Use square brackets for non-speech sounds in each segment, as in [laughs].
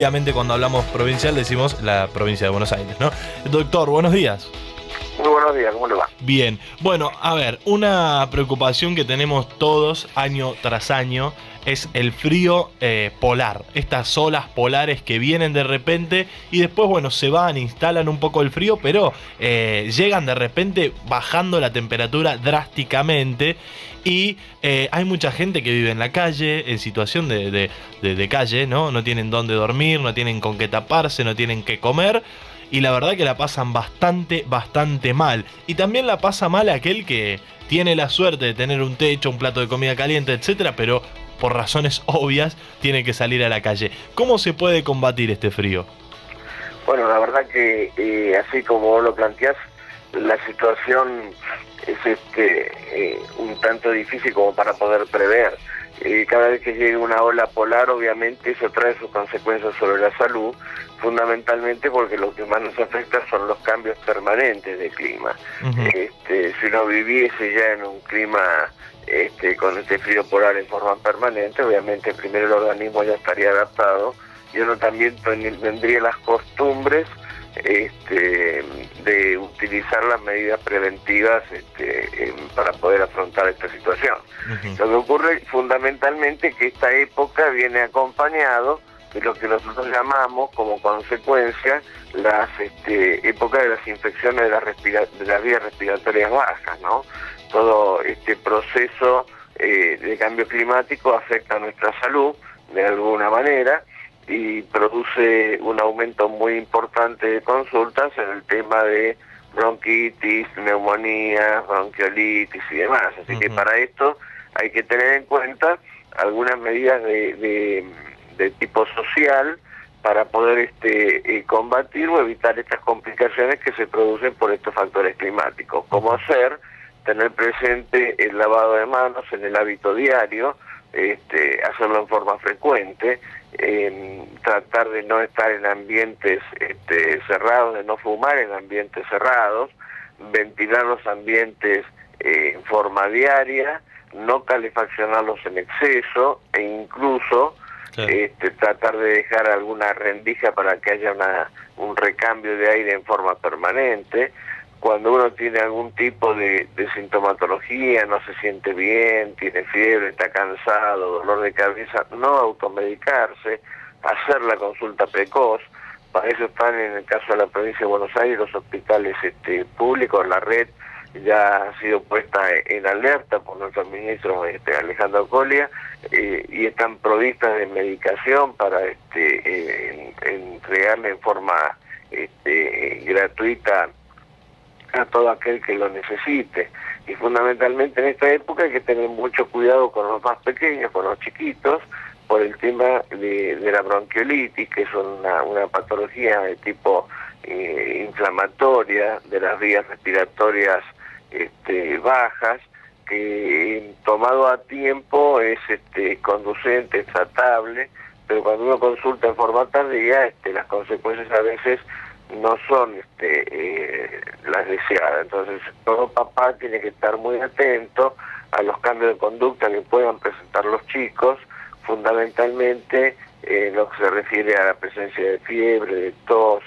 Obviamente cuando hablamos provincial decimos la provincia de Buenos Aires, ¿no? Doctor, buenos días. Muy buenos días, ¿cómo le va? Bien, bueno, a ver, una preocupación que tenemos todos año tras año es el frío eh, polar, estas olas polares que vienen de repente y después, bueno, se van, instalan un poco el frío, pero eh, llegan de repente bajando la temperatura drásticamente y eh, hay mucha gente que vive en la calle, en situación de, de, de calle, ¿no? No tienen dónde dormir, no tienen con qué taparse, no tienen qué comer y la verdad que la pasan bastante, bastante mal. Y también la pasa mal aquel que tiene la suerte de tener un techo, un plato de comida caliente, etcétera, pero por razones [laughs] obvias tiene que salir a la calle. ¿Cómo se puede combatir este frío? Bueno, la verdad que eh, así como lo planteás, la situación es este eh, un tanto difícil como para poder prever. Eh, cada vez que llegue una ola polar, obviamente eso trae sus consecuencias sobre la salud, fundamentalmente porque lo que más nos afecta son los cambios permanentes de clima. este, si uno viviese ya en un clima este, con este frío polar en forma permanente, obviamente primero el organismo ya estaría adaptado y uno también tendría las costumbres este, de utilizar las medidas preventivas este, para poder afrontar esta situación. Lo que ocurre fundamentalmente que esta época viene acompañado de lo que nosotros llamamos como consecuencia las este, épocas de las infecciones de, de las vías respiratorias bajas, ¿no? Todo este proceso eh, de cambio climático afecta a nuestra salud de alguna manera y produce un aumento muy importante de consultas en el tema de bronquitis, neumonía, bronquiolitis y demás. Así que para esto hay que tener en cuenta algunas medidas de, de, tipo social para poder este, eh, combatir o evitar estas complicaciones que se producen por estos factores climáticos. Como hacer, tener presente el lavado de manos en el hábito diario, este, hacerlo en forma frecuente, tratar de no estar en ambientes este, cerrados, de no fumar en ambientes cerrados, ventilar los ambientes eh, en forma diaria, no calefaccionarlos en exceso e incluso este, tratar de dejar alguna rendija para que haya una, un recambio de aire en forma permanente cuando uno tiene algún tipo de, sintomatología, no se siente bien, tiene fiebre, está cansado, dolor de cabeza, no automedicarse, hacer la consulta precoz. Para eso están en el caso de la provincia de Buenos Aires los hospitales este, públicos, la red ya ha sido puesta en alerta por nuestro ministro este, Alejandro Colia eh, y están provistas de medicación para este, eh, entregarle en forma este, gratuita a todo aquel que lo necesite. Y fundamentalmente en esta época hay que tener mucho cuidado con los más pequeños, con los chiquitos, por el tema de, la bronquiolitis, que es una, una patología de tipo eh, inflamatoria de las vías respiratorias este, bajas, que tomado a tiempo es este, conducente, es tratable, pero cuando uno consulta en forma tardía, este, las consecuencias a veces no son este, eh, las deseadas. Entonces, todo papá tiene que estar muy atento a los cambios de conducta que puedan presentar los chicos, fundamentalmente en lo que se refiere a la presencia de fiebre, de tos,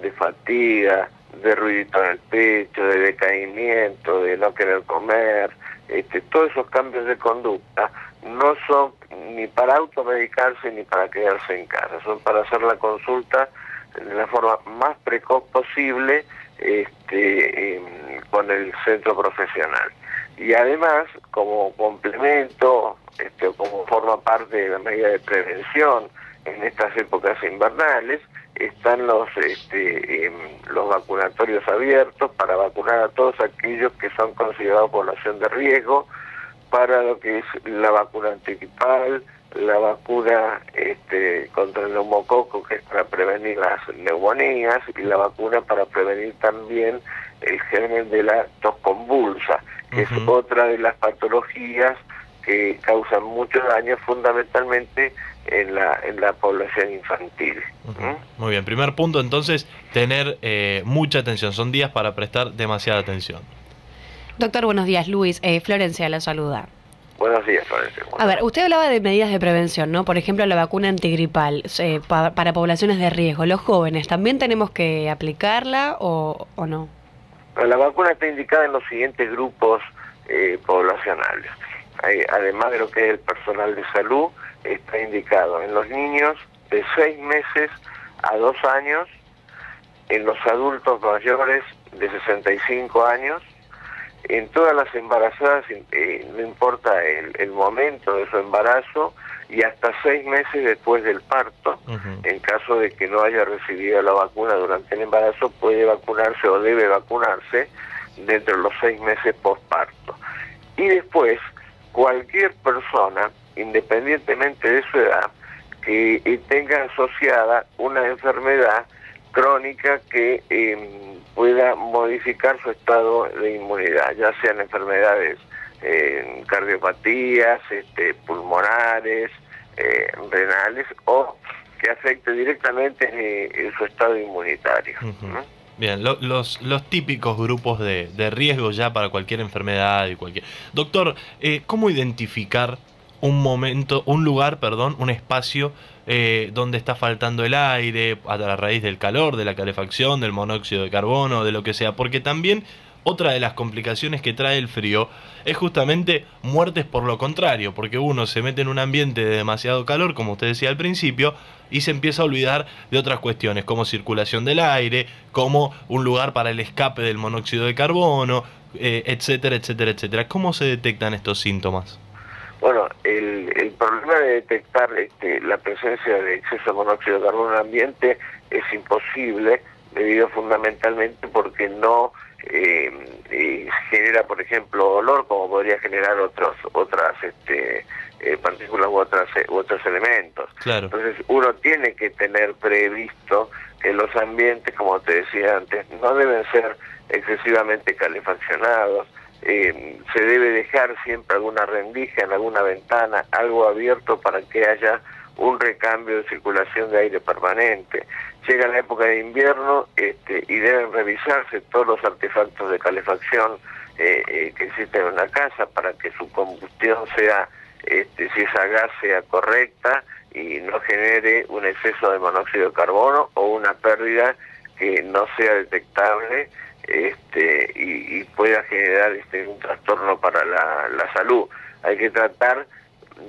de fatiga, de ruidito en el pecho, de decaimiento, de no querer comer, este, todos esos cambios de conducta no son ni para automedicarse ni para quedarse en casa, son para hacer la consulta de la forma más precoz posible este, con el centro profesional. Y además, como complemento, este, como forma parte de la medida de prevención en estas épocas invernales, están los, este, em, los vacunatorios abiertos para vacunar a todos aquellos que son considerados población de riesgo para lo que es la vacuna antigripal, la vacuna este, contra el neumococo, que es para prevenir las neumonías, y la vacuna para prevenir también el germen de la tos convulsa, que es otra de las patologías que causan mucho daño fundamentalmente en la, en la población infantil. Muy bien, primer punto entonces, tener eh, mucha atención, son días para prestar demasiada atención. Doctor, buenos días, Luis. Eh, Florencia la saluda. Buenos días, Florencia. A ver, usted hablaba de medidas de prevención, ¿no? Por ejemplo, la vacuna antigripal eh, para poblaciones de riesgo. ¿Los jóvenes también tenemos que aplicarla o, no? La vacuna está indicada en los siguientes grupos eh, poblacionales. Además de lo que es el personal de salud, está indicado en los niños de 6 meses a 2 años, en los adultos mayores de 65 años, en todas las embarazadas, eh, no importa el, momento de su embarazo, y hasta seis meses después del parto, en caso de que no haya recibido la vacuna durante el embarazo, puede vacunarse o debe vacunarse dentro de los seis meses postparto. Y después, cualquier persona, independientemente de su edad, que tenga asociada una enfermedad crónica que em, pueda modificar su estado de inmunidad, ya sean enfermedades eh, cardiopatías, este, pulmonares, eh, renales o que afecte directamente eh, su estado inmunitario. Bien, los, los típicos grupos de, de, riesgo ya para cualquier enfermedad y cualquier... Doctor, ¿cómo identificar un momento, un lugar, perdón, un espacio eh, donde está faltando el aire a la raíz del calor, de la calefacción, del monóxido de carbono, de lo que sea, porque también otra de las complicaciones que trae el frío es justamente muertes por lo contrario, porque uno se mete en un ambiente de demasiado calor, como usted decía al principio, y se empieza a olvidar de otras cuestiones, como circulación del aire, como un lugar para el escape del monóxido de carbono, eh, etcétera, etcétera, etcétera. ¿Cómo se detectan estos síntomas? Bueno, el, el problema de detectar este, la presencia de exceso de monóxido de carbono en el ambiente es imposible debido fundamentalmente porque no eh, eh, genera, por ejemplo, olor como podría generar otros otras este, eh, partículas u, otras, u otros elementos. Entonces uno tiene que tener previsto que los ambientes, como te decía antes, no deben ser excesivamente calefaccionados, eh, se debe dejar siempre alguna rendija en alguna ventana, algo abierto para que haya un recambio de circulación de aire permanente. Llega la época de invierno este, y deben revisarse todos los artefactos de calefacción eh, eh, que existen en una casa para que su combustión sea, este, si esa gas sea correcta y no genere un exceso de monóxido de carbono o una pérdida que no sea detectable este, y, pueda generar este, un trastorno para la, salud. Hay que tratar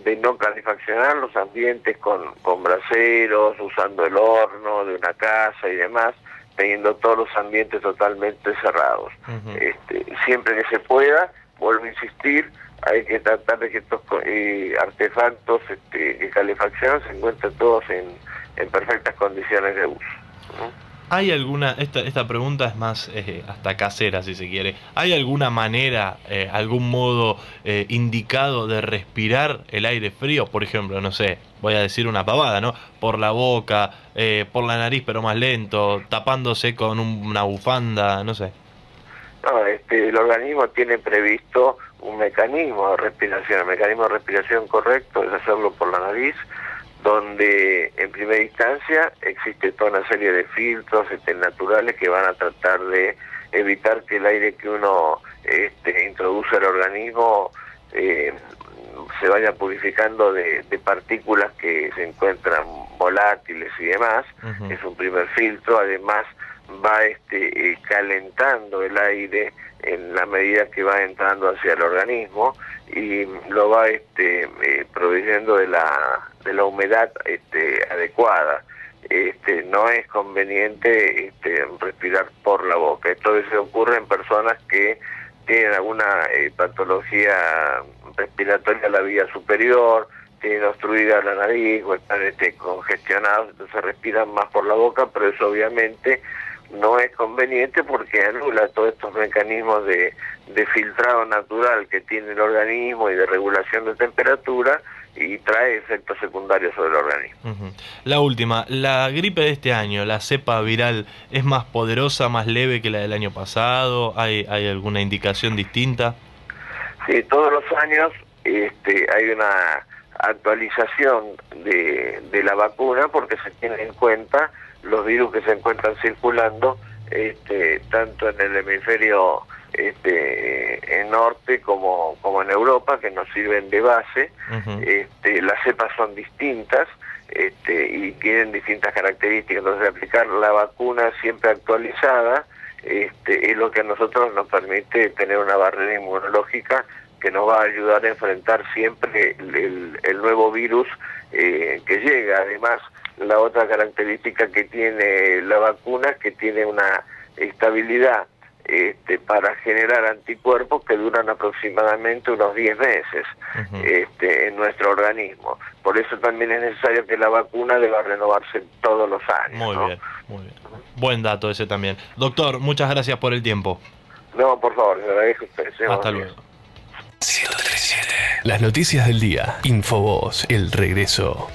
de no calefaccionar los ambientes con, con braseros, usando el horno de una casa y demás, teniendo todos los ambientes totalmente cerrados. este, siempre que se pueda, vuelvo a insistir, hay que tratar de que estos eh, artefactos este, de calefacción se encuentren todos en, en perfectas condiciones de uso. ¿Hay alguna, esta, esta pregunta es más eh, hasta casera si se quiere, ¿hay alguna manera, eh, algún modo eh, indicado de respirar el aire frío? Por ejemplo, no sé, voy a decir una pavada, ¿no? Por la boca, por la nariz pero más lento, tapándose con una bufanda, no sé. No, este, el organismo tiene previsto un mecanismo de respiración, el mecanismo de respiración correcto es hacerlo por la nariz, donde en primera instancia existe toda una serie de filtros este, naturales que van a tratar de evitar que el aire que uno este, introduce al organismo eh, se vaya purificando de, partículas que se encuentran volátiles y demás. Es un primer filtro, además va este, eh, calentando el aire en la medida que va entrando hacia el organismo y lo va este, eh, proveyendo de la, de la humedad este, adecuada. Este, no es conveniente este, respirar por la boca. Esto se ocurre en personas que tienen alguna eh, patología respiratoria a la vía superior, tienen obstruida la nariz o están este, congestionados, entonces respiran más por la boca, pero eso obviamente no es conveniente porque anula todos estos mecanismos de, de filtrado natural que tiene el organismo y de regulación de temperatura y trae efectos secundarios sobre el organismo. La última, la gripe de este año, la cepa viral, ¿es más poderosa, más leve que la del año pasado? ¿Hay, hay alguna indicación distinta? Sí, todos los años este, hay una actualización de, de la vacuna porque se tiene en cuenta los virus que se encuentran circulando este, tanto en el hemisferio este, en norte como, como en Europa, que nos sirven de base. este, las cepas son distintas este, y tienen distintas características. Entonces, aplicar la vacuna siempre actualizada este, es lo que a nosotros nos permite tener una barrera inmunológica que nos va a ayudar a enfrentar siempre el, el, nuevo virus eh, que llega. Además, la otra característica que tiene la vacuna es que tiene una estabilidad este, para generar anticuerpos que duran aproximadamente unos 10 meses este, en nuestro organismo. Por eso también es necesario que la vacuna deba renovarse todos los años. Muy bien, muy bien. Buen dato ese también. Doctor, muchas gracias por el tiempo. No, por favor, le agradezco a ustedes. Hasta luego. Las noticias del día. Infovoz, el regreso.